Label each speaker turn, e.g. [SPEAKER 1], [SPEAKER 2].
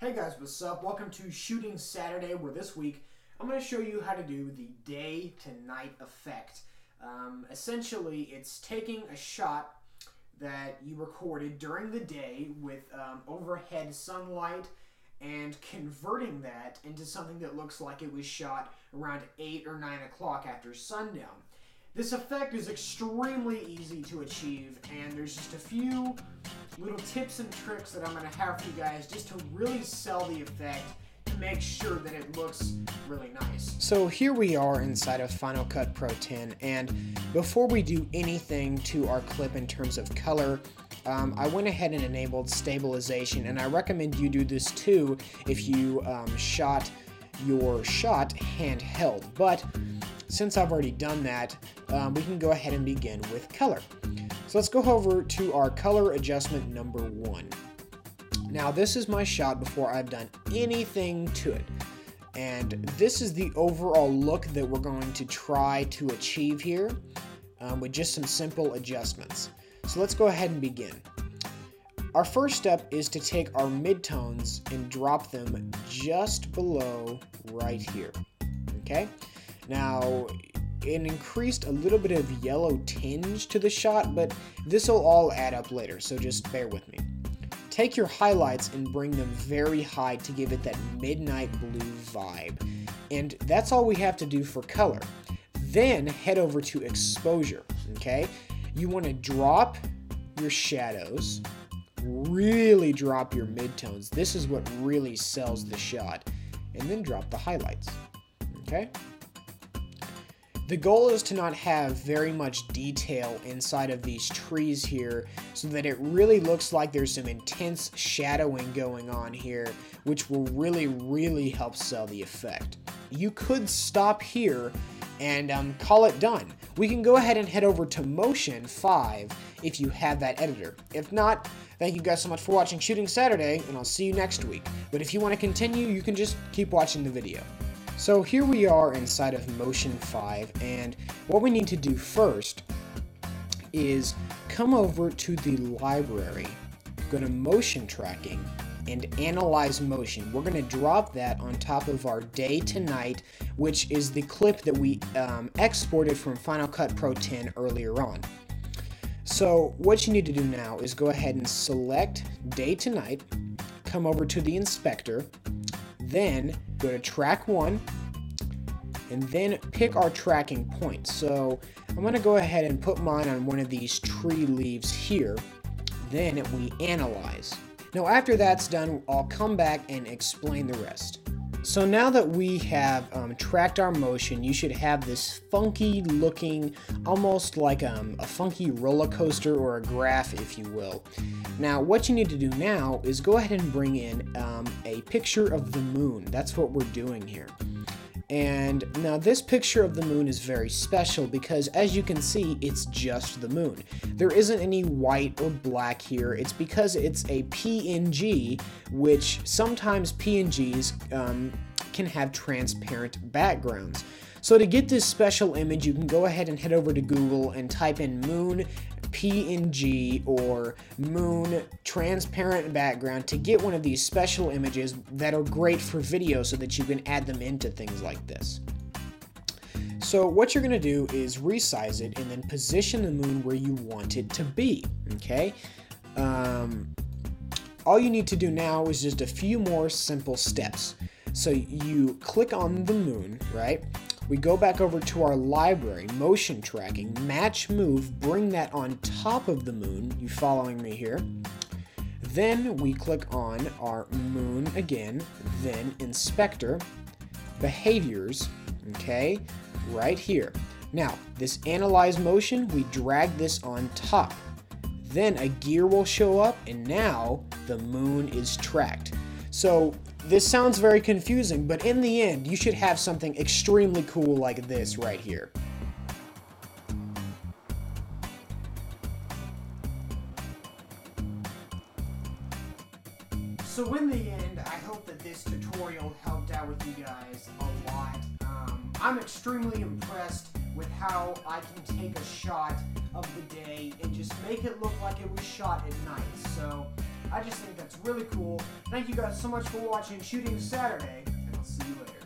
[SPEAKER 1] Hey guys, what's up? Welcome to Shooting Saturday, where this week I'm going to show you how to do the day to night effect. Um, essentially, it's taking a shot that you recorded during the day with um, overhead sunlight and converting that into something that looks like it was shot around 8 or 9 o'clock after sundown. This effect is extremely easy to achieve, and there's just a few little tips and tricks that I'm going to have for you guys just to really sell the effect to make sure that it looks really nice. So here we are inside of Final Cut Pro 10, and before we do anything to our clip in terms of color, um, I went ahead and enabled stabilization, and I recommend you do this too if you um, shot your shot handheld. But since I've already done that, um, we can go ahead and begin with color. So let's go over to our color adjustment number one. Now this is my shot before I've done anything to it. And this is the overall look that we're going to try to achieve here um, with just some simple adjustments. So let's go ahead and begin. Our first step is to take our midtones and drop them just below right here. Okay? Now, it increased a little bit of yellow tinge to the shot, but this will all add up later, so just bear with me. Take your highlights and bring them very high to give it that midnight blue vibe. And that's all we have to do for color. Then head over to exposure, okay? You want to drop your shadows, really drop your midtones. This is what really sells the shot. And then drop the highlights, okay? The goal is to not have very much detail inside of these trees here so that it really looks like there's some intense shadowing going on here, which will really, really help sell the effect. You could stop here and um, call it done. We can go ahead and head over to Motion 5 if you have that editor. If not, thank you guys so much for watching Shooting Saturday, and I'll see you next week. But if you want to continue, you can just keep watching the video. So here we are inside of Motion 5 and what we need to do first is come over to the library, go to motion tracking and analyze motion. We're going to drop that on top of our day to night, which is the clip that we um, exported from Final Cut Pro 10 earlier on. So what you need to do now is go ahead and select day to night, come over to the inspector, then go to track one, and then pick our tracking point. So I'm going to go ahead and put mine on one of these tree leaves here. Then we analyze. Now after that's done, I'll come back and explain the rest. So now that we have um, tracked our motion, you should have this funky looking, almost like um, a funky roller coaster or a graph, if you will. Now, what you need to do now is go ahead and bring in um, a picture of the moon. That's what we're doing here. And now this picture of the moon is very special because as you can see, it's just the moon. There isn't any white or black here. It's because it's a PNG, which sometimes PNGs um, can have transparent backgrounds. So to get this special image, you can go ahead and head over to Google and type in moon PNG or moon transparent background to get one of these special images that are great for video so that you can add them into things like this. So what you're going to do is resize it and then position the moon where you want it to be, okay? Um, all you need to do now is just a few more simple steps. So you click on the moon, right? We go back over to our library, motion tracking, match move, bring that on top of the moon. You following me here? Then we click on our moon again, then inspector, behaviors, okay, right here. Now, this analyze motion, we drag this on top. Then a gear will show up and now the moon is tracked. So this sounds very confusing, but in the end, you should have something extremely cool like this right here. So in the end, I hope that this tutorial helped out with you guys a lot. Um, I'm extremely impressed with how I can take a shot of the day and just make it look like it was shot at night. So I just think that's really cool. Thank you guys so much for watching Shooting Saturday, and I'll see you later.